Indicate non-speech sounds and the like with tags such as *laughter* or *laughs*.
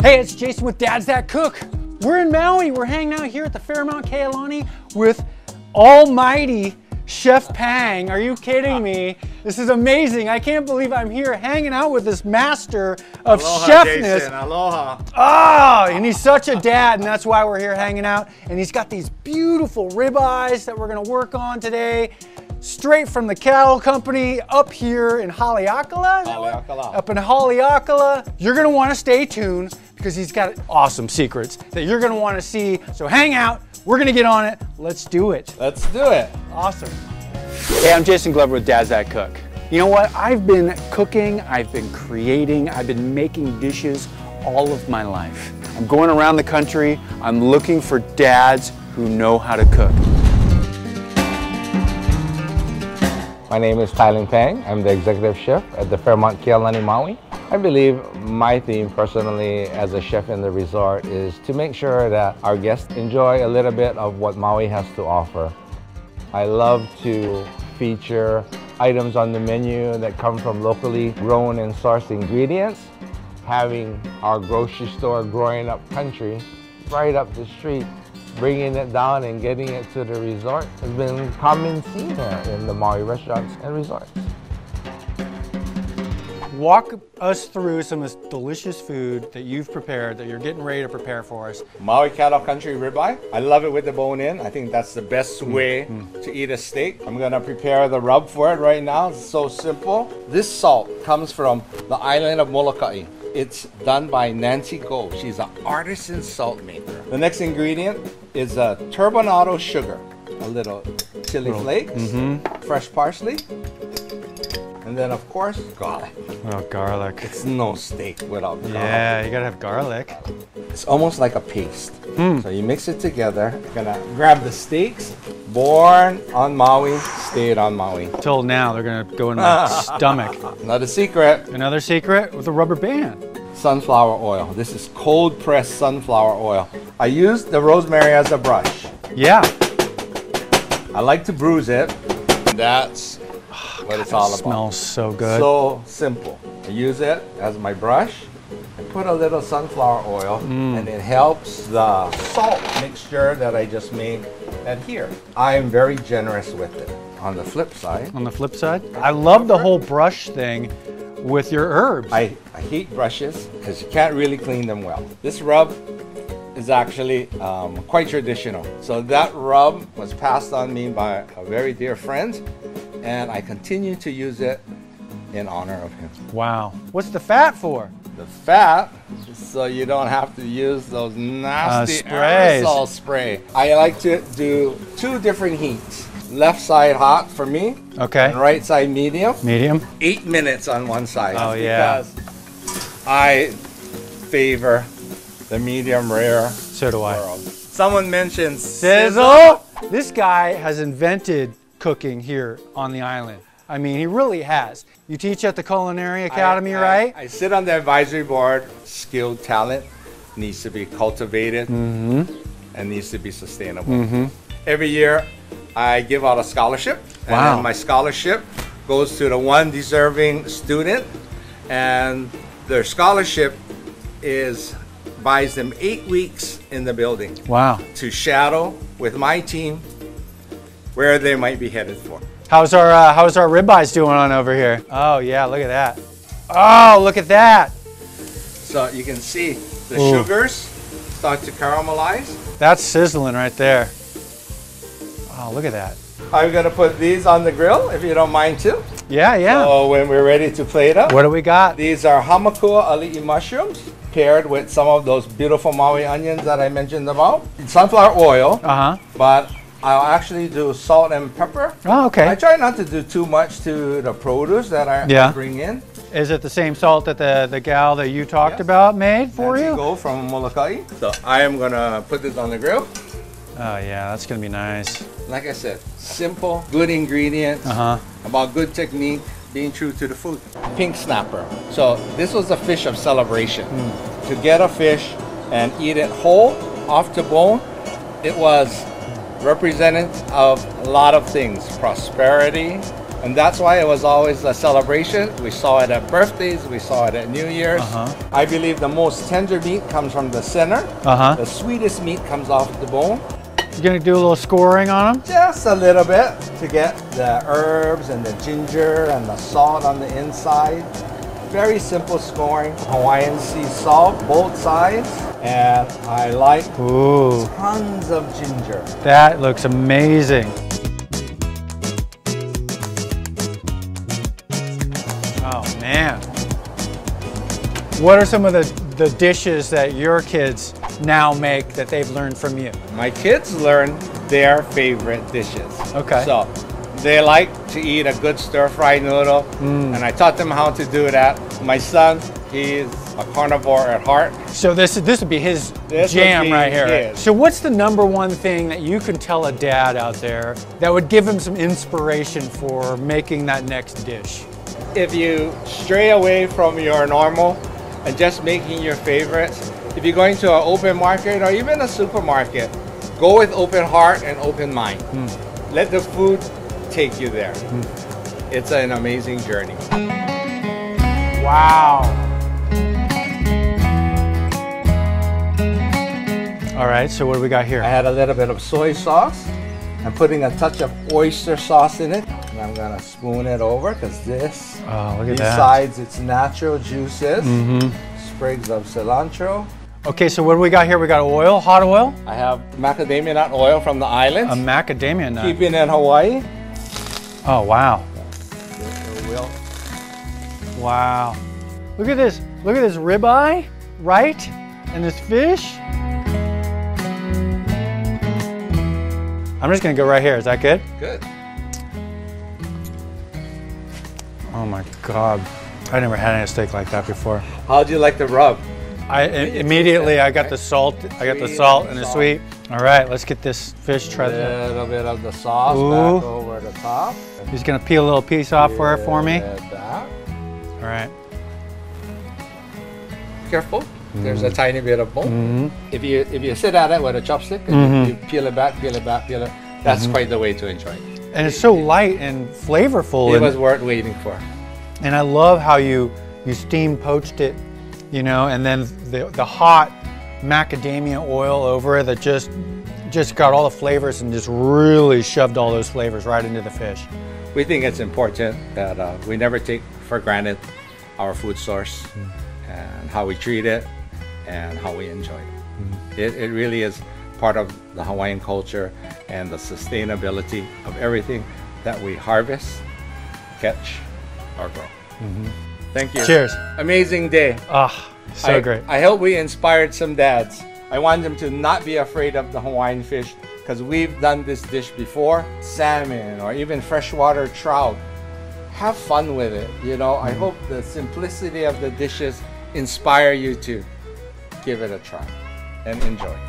Hey, it's Jason with Dads That Cook. We're in Maui. We're hanging out here at the Fairmont Kea Lani with almighty Chef Pang. Are you kidding me? This is amazing. I can't believe I'm here hanging out with this master of Aloha, chefness. Jason. Aloha. Ah, and he's such a dad, and that's why we're here hanging out. And he's got these beautiful ribeyes that we're gonna work on today, straight from the cattle company up here in Haleakala. is that what? Haleakala. Up in Haleakala. You're gonna wanna stay tuned because he's got awesome secrets that you're gonna wanna see. So hang out, we're gonna get on it. Let's do it. Let's do it. Awesome. Hey, I'm Jason Glover with Dads That Cook. You know what? I've been cooking, I've been creating, I've been making dishes all of my life. I'm going around the country, I'm looking for dads who know how to cook. My name is Tylun Pang. I'm the executive chef at the Fairmont Kea Lani Maui. I believe my theme personally as a chef in the resort is to make sure that our guests enjoy a little bit of what Maui has to offer. I love to feature items on the menu that come from locally grown and sourced ingredients. Having our grocery store growing up country right up the street, bringing it down and getting it to the resort has been common scene here in the Maui restaurants and resorts. Walk us through some of this delicious food that you've prepared, that you're getting ready to prepare for us. Maui Cattle Country ribeye. I love it with the bone in. I think that's the best Mm, way to eat a steak. I'm gonna prepare the rub for it right now. It's so simple. This salt comes from the island of Molokai. It's done by Nancy Go. She's an artisan salt maker. The next ingredient is a turbinado sugar, a little chili flakes, mm-hmm. fresh parsley, then of course garlic. Oh, garlic. It's no steak without garlic. Yeah, you gotta have garlic. It's almost like a paste. Hmm. So you mix it together. You're gonna grab the steaks. Born on Maui, stayed on Maui. Till now, they're gonna go in my *laughs* stomach. Another secret, Another secret with a rubber band. sunflower oil. This is cold pressed sunflower oil. I use the rosemary as a brush. Yeah, I like to bruise it. That's what it's all about. smells so good. So simple. I use it as my brush. I put a little sunflower oil Mm. and it helps the salt mixture that I just made adhere. I am very generous with it. On the flip side, On the flip side, I love the whole brush thing with your herbs. I, I hate brushes because you can't really clean them well. This rub is actually um, quite traditional. So that rub was passed on me by a very dear friend and I continue to use it in honor of him. wow. What's the fat for? the fat so you don't have to use those nasty uh, sprays. aerosol spray. I like to do two different heats. Left side hot for me Okay. and right side medium. Medium. Eight minutes on one side. Oh, yeah. Because I favor the medium rare So do I. world. Someone mentioned Sizzle. This guy has invented cooking here on the island. I mean, he really has. You teach at the Culinary Academy, I- I- right? I, sit on the advisory board. Skilled talent needs to be cultivated Mm-hmm. and needs to be sustainable. Every year, I give out a scholarship, Wow. then my scholarship goes to the one deserving student, and their scholarship is buys them eight weeks in the building wow. to shadow with my team where they might be headed for. How's our uh, how's our ribeyes doing on over here? Oh yeah, look at that. Oh, look at that. So you can see the Ooh. sugars start to caramelize. That's sizzling right there. Wow, look at that. I'm gonna put these on the grill if you don't mind too. Yeah, yeah. So when we're ready to plate up, What do we got? these are hamakua ali'i mushrooms paired with some of those beautiful Maui onions that I mentioned about. Sunflower oil, Uh huh. but I'll actually do salt and pepper. Oh, okay. I try not to do too much to the produce that I, I Yeah. bring in. Is it the same salt that the the gal that you talked Yes. about made for Nancy you? Go from Molokai. So I am gonna put this on the grill. Oh yeah, that's gonna be nice. Like I said, simple, good ingredients, Uh huh. about good technique, being true to the food. Pink snapper. So this was a fish of celebration. To get a fish and eat it whole, off the bone, it was representative of a lot of things. Prosperity, And that's why it was always a celebration. We saw it at birthdays, we saw it at New Year's. Uh-huh. I believe the most tender meat comes from the center. Uh-huh. The sweetest meat comes off the bone. You're gonna do a little scoring on them? Just a little bit to get the herbs and the ginger and the salt on the inside. Very simple scoring. Hawaiian sea salt, both sides. And I like Ooh, tons of ginger. that looks amazing. Oh man. What are some of the, the dishes that your kids now make that they've learned from you? My kids learn their favorite dishes. Okay. So they like to eat a good stir-fried noodle, Mm. and I taught them how to do that. My son, he's a carnivore at heart. So this this would be his This jam be right here. his. So what's the number one thing that you can tell a dad out there that would give him some inspiration for making that next dish? If you stray away from your normal and just making your favorites, if you're going to an open market or even a supermarket, go with open heart and open mind. Hmm. Let the food take you there. It's an amazing journey. Wow. All right, so what do we got here? I had a little bit of soy sauce. I'm putting a touch of oyster sauce in it. And I'm gonna spoon it over because this, Oh, look at that. besides its natural juices, Mm-hmm. sprigs of cilantro. Okay, so what do we got here? We got oil, hot oil, I have macadamia nut oil from the islands. a macadamia nut. Keeping in Hawaii. Oh, wow. We'll- Wow. Look at this. Look at this ribeye, right? And this fish. I'm just gonna go right here. Is that good? Good. Oh my God. I never had any steak like that before. How'd you like the rub? I immediately I got the salt. I got the salt and the sweet. All right, let's get this fish. A little bit of the sauce Ooh. back over the top. He's gonna peel a little piece off for for me. That. All right. Careful. There's a tiny bit of bone. Mm-hmm. If you if you sit at it with a chopstick and you peel it back, peel it back, peel it, that's Mm-hmm. quite the way to enjoy it. And it's so light and flavorful. It and- was worth waiting for. And I love how you you steam poached it, you know, and then the the hot macadamia oil over it that just just got all the flavors and just really shoved all those flavors right into the fish. We think it's important that uh, we never take for granted our food source mm-hmm. and how we treat it and how we enjoy it. Mm-hmm. it. It really is part of the Hawaiian culture and the sustainability of everything that we harvest, catch, or grow. Mm-hmm. Thank you. Cheers. Amazing day. Ah, so I, great. I hope we inspired some dads. I want them to not be afraid of the Hawaiian fish because we've done this dish before salmon or even freshwater trout. Have fun with it. You know, I hope the simplicity of the dishes inspire you to give it a try and enjoy.